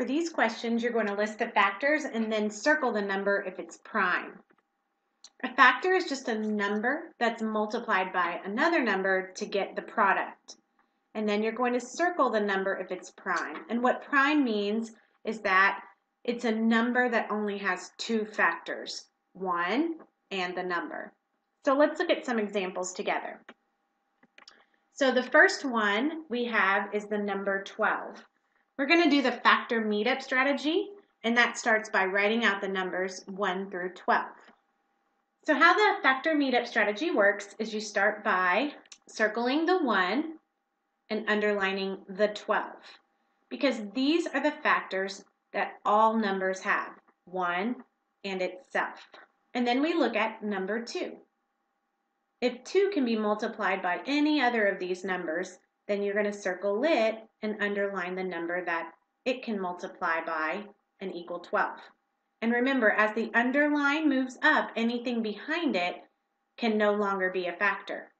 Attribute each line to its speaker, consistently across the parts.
Speaker 1: For these questions, you're going to list the factors and then circle the number if it's prime. A factor is just a number that's multiplied by another number to get the product. And then you're going to circle the number if it's prime. And what prime means is that it's a number that only has two factors, one and the number. So let's look at some examples together. So the first one we have is the number 12. We're going to do the factor meetup strategy, and that starts by writing out the numbers 1 through 12. So how the factor meetup strategy works is you start by circling the 1 and underlining the 12 because these are the factors that all numbers have, 1 and itself. And then we look at number 2. If 2 can be multiplied by any other of these numbers, then you're going to circle it and underline the number that it can multiply by and equal 12. And remember, as the underline moves up, anything behind it can no longer be a factor.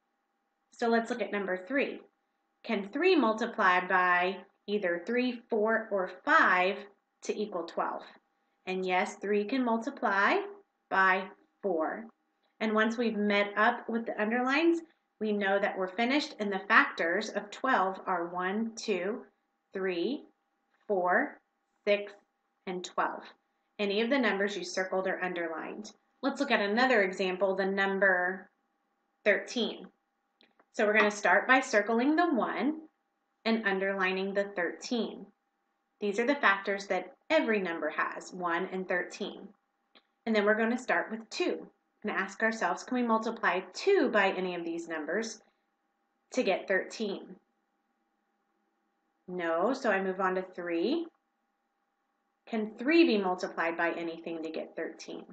Speaker 1: So let's look at number 3. Can 3 multiply by either 3, 4, or 5 to equal 12? And yes, 3 can multiply by 4. And once we've met up with the underlines, we know that we're finished and the factors of 12 are 1, 2, 3, 4, 6, and 12. Any of the numbers you circled or underlined. Let's look at another example, the number 13. So we're going to start by circling the 1 and underlining the 13. These are the factors that every number has, 1 and 13. And then we're going to start with 2 and ask ourselves, can we multiply 2 by any of these numbers to get 13? No, so I move on to 3. Can 3 be multiplied by anything to get 13?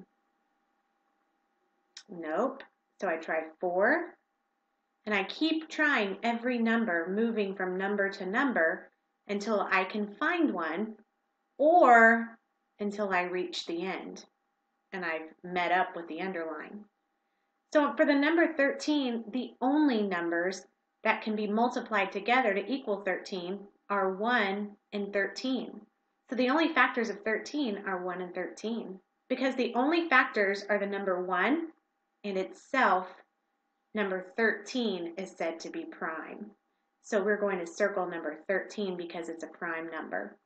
Speaker 1: Nope. So I try 4. And I keep trying every number, moving from number to number until I can find one or until I reach the end and I've met up with the underline. So for the number 13, the only numbers that can be multiplied together to equal 13 are 1 and 13. So the only factors of 13 are 1 and 13. Because the only factors are the number 1 and itself, number 13 is said to be prime. So we're going to circle number 13 because it's a prime number.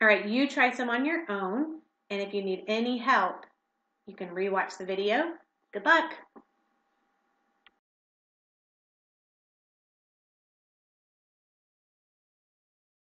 Speaker 1: All right, you try some on your own. And if you need any help, you can rewatch the video. Good luck!